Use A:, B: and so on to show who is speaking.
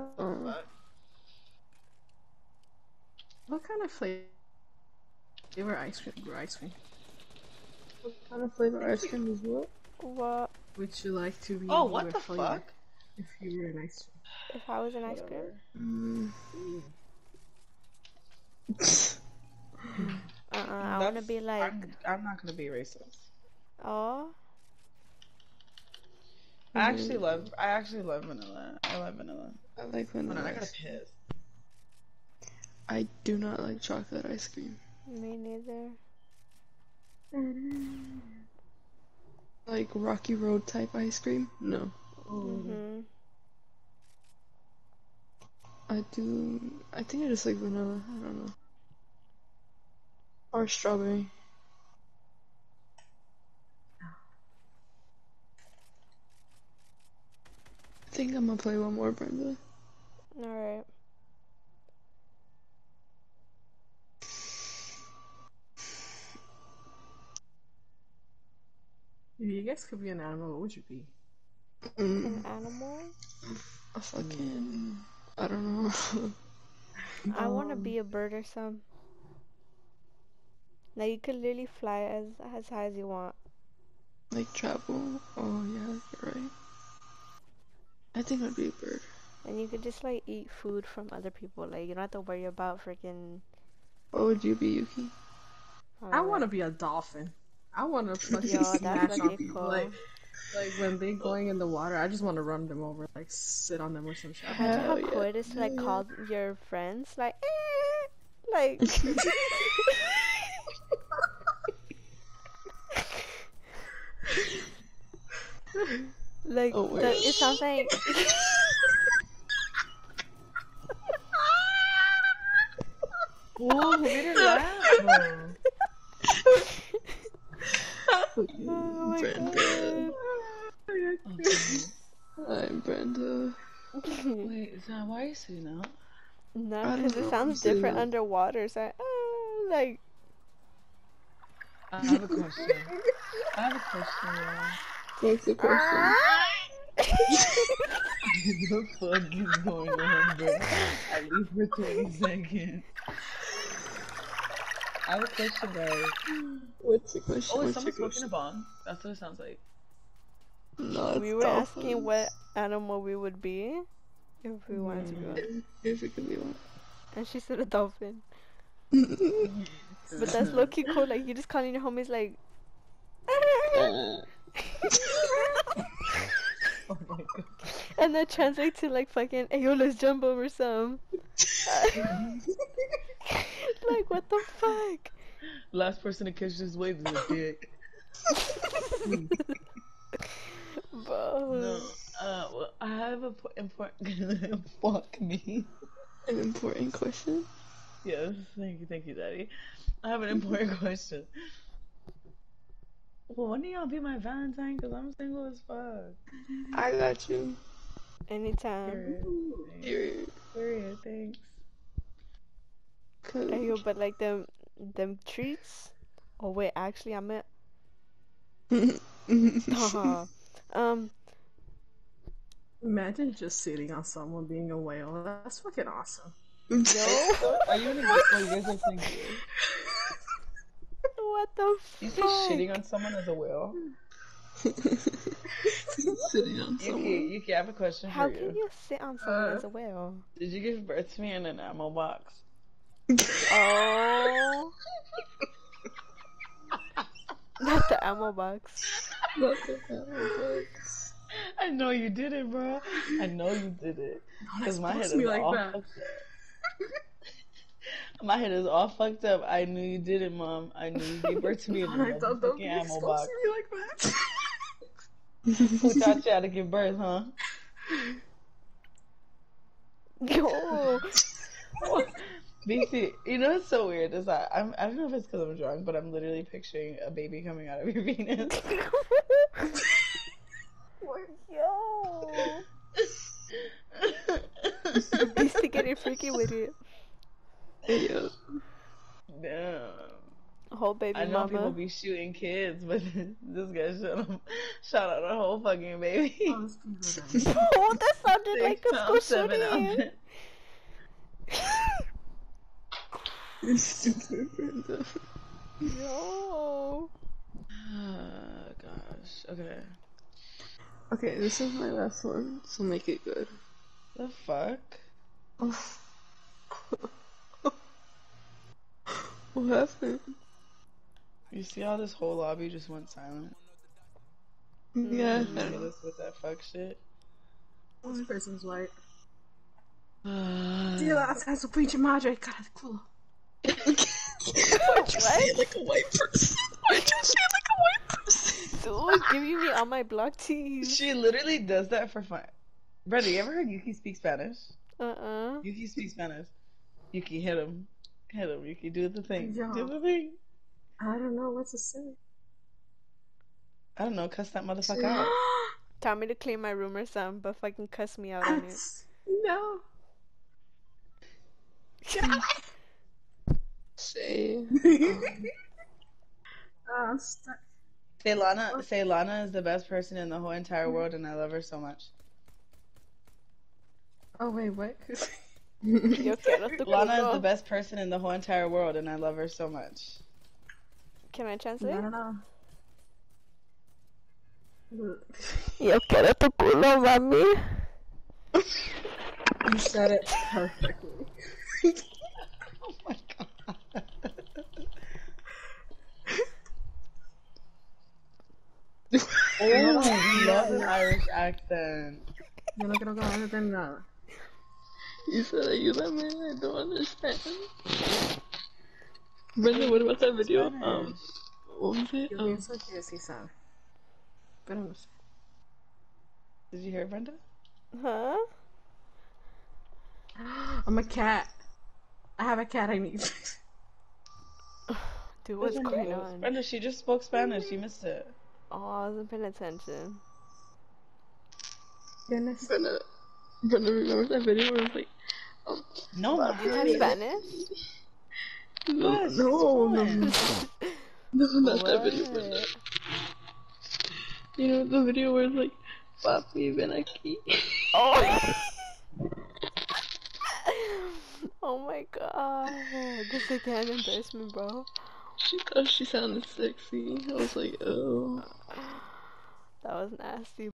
A: Um,
B: What kind of flavor ice cream? Or ice cream?
A: what kind of flavor ice cream is what?
C: What
B: Would you like to be?
D: Oh, what the fuck?
B: If you were an ice cream.
C: if I was an ice cream?
A: Mm,
C: Uh uh I want to be like,
D: I'm, I'm not gonna be racist.
C: oh,
D: I actually love. I actually love vanilla. I love vanilla.
A: I like vanilla.
D: I gotta piss.
A: I do not like chocolate ice cream.
C: me neither.
A: Like Rocky Road type ice cream? No.
C: Mhm.
A: I do. I think I just like vanilla. I don't know. Or strawberry. Think I'm gonna play one more, Brenda.
C: All right.
B: If you guys could be an animal, what would you be?
A: Mm,
C: An animal?
A: a fucking. I don't know.
C: I want to
B: Um,
C: be a bird or some. Now you could literally fly as as high as you want.
A: like travel. Oh yeah, you're right. I think I'd be a bird.
C: And you could just like eat food from other people. Like you don't have to worry about freaking.
A: What would you be, Yuki?
B: I want to be a dolphin. I want to fucking
C: Yo,
B: smash on people.
C: cool.
B: Like, like when they going in the water, I just want to run them over, like sit on them or some shit.
C: Imagine how
A: Hell
C: cool
A: yeah.
C: it is to like call your friends like, eh, like. like
A: Oh,
C: the,
A: wait.
C: it sounds like
D: Whoa, who made her laugh?
A: Fucking
C: Oh my
A: Brenda.
D: Okay.
A: I'm Brenda.
D: Wait, Zan, why are you sitting up?
C: no, because it sounds different
A: up.
C: underwater. So oh, like
D: I have a question. I have a question, y'all.
A: What's the question?
D: the fuck is going on, bro? I leave for 20 seconds. I have a question, guys.
A: What's the question?
D: Oh, is
A: What's
D: someone smoking a bomb? That's what it sounds like.
A: No, it's
C: we were asking what animal we would be if we wanted to be one, mm,
A: If it could be one.
C: and she said a dolphin. But that's low key cool. Like you just calling your homies like.
D: Oh.
C: And that translates to like fucking, hey yo, let's jump over some. like, what the fuck?
D: Last person to catch this wave is a dick.
C: Bro.
D: No. Uh, well, I have a important. Fuck me.
A: An important question.
D: Yes, thank you, thank you, Daddy. I have an important question. Well, when do y'all be my Valentine? Cause I'm single as fuck.
A: I got you.
C: Anytime.
D: Period.
A: Period.
D: Period. Thanks.
A: Cause
C: Hey yo, but like them, them treats. Oh wait, actually, I meant. Haha. um,
B: Imagine just sitting on someone being a whale. That's fucking awesome.
C: yo,
D: Are you gonna get? Oh, you guys are saying
C: what the
D: You say
C: fuck?
D: shitting on someone as a whale?
A: Sitting on
D: Yuki,
A: someone.
D: Yuki, I have a question
C: How
D: for
C: can
D: you.
C: you sit on someone
B: Uh,
C: as a whale?
D: Did you give birth to me in an ammo box?
C: Oh, not the ammo box.
A: Not the ammo box.
D: I know you did it, bro. I know you did it. Cause my head
B: Expose
D: is
B: me like
D: all
B: that.
D: Fucked up. My head is all fucked up. I knew you did it, mom. I knew you gave birth to me in a
B: I thought don't
D: motherfucking
B: be
D: ammo
B: exposed
D: box.
B: to me like that.
D: Who taught you how to give birth, huh?
C: Yo,
D: BC, you know what's so weird is that I'm I don't know if it's because I'm drunk, but I'm literally picturing a baby coming out of your penis.
C: yo. He's getting freaky with it.
A: Hey, yo.
D: Damn.
C: Whole baby
D: I know people be shooting kids, but this guy shot, him, shot out a whole fucking baby.
B: Oh, this people are-
C: that sounded like a school
D: seven
C: shooting.
D: ounces.
A: Stupid Brenda.
C: no.
D: Oh gosh. Okay.
A: Okay, this is my last one, so make it good.
D: The fuck?
A: what happened?
D: You see how this whole lobby just went silent?
A: Yeah.
D: You hear this with that fuck shit?
B: This person's white.
D: Uh,
B: Tira essa su pinche madre, cara de culo.
A: Why'd you say it like a white person? Why'd you say it like a white person?
C: Dude, giving me all my block tees.
D: she literally does that for fun. Brother, you ever heard Yuki speak Spanish?
C: Uh-uh.
D: Yuki speaks Spanish. Yuki, hit him. Hit him, Yuki. Do the thing.
B: Yeah.
D: Do the thing.
B: I don't know what to say.
D: I don't know, cuss that motherfucker out.
C: Tell me to clean my room or something, but fucking cuss me out on it.
B: no.
A: Say.
B: Uh, I'm stuck.
D: Say Lana, say Lana is the best person in the whole entire world and I love her so much.
B: Oh wait, what?
C: Yo quiero tu
D: Lana is the best person in the whole entire world and I love her so much.
C: Can I
B: I
C: translate?
B: don't know.
C: Yo quiero tu culo, mami.
B: You said it perfectly.
D: Oh my god. oh, I love an Irish accent.
B: Yo no creo que vas a hacer nada.
A: You said ayúdame, I don't understand. Brenda, what about that video? Um, what was it?
B: Yo
A: Um,
B: pienso que sí sabe. Pero no sé.
D: Did you hear it, Brenda?
C: Huh?
B: I'm a cat. I have a cat I need.
C: Dude, what's
D: Brenda,
C: going on?
D: Brenda, she just spoke Spanish. You missed it.
C: Oh, I wasn't paying attention.
B: Goodness.
A: Brenda, Brenda, remember that video where it was like, um,
D: No, my
C: You have Spanish?
A: no,
D: What?
A: no, no, no, not that video, Brenda.
C: What?
A: You know the video where it's like, Papi, ven aquí.
C: Oh. oh my god. This again embarrassed me, bro.
A: She thought she sounded sexy. I was like, oh.
C: That was nasty.